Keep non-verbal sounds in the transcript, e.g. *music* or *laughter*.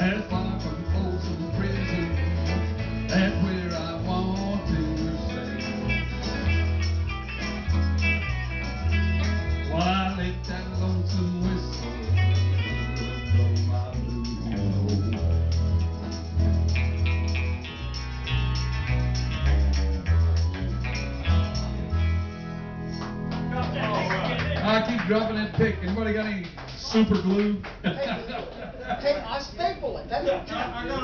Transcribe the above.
as where I want to stay. Let that lonesome whistle blow my I keep dropping that pick. Anybody got any super glue? *laughs* Saya.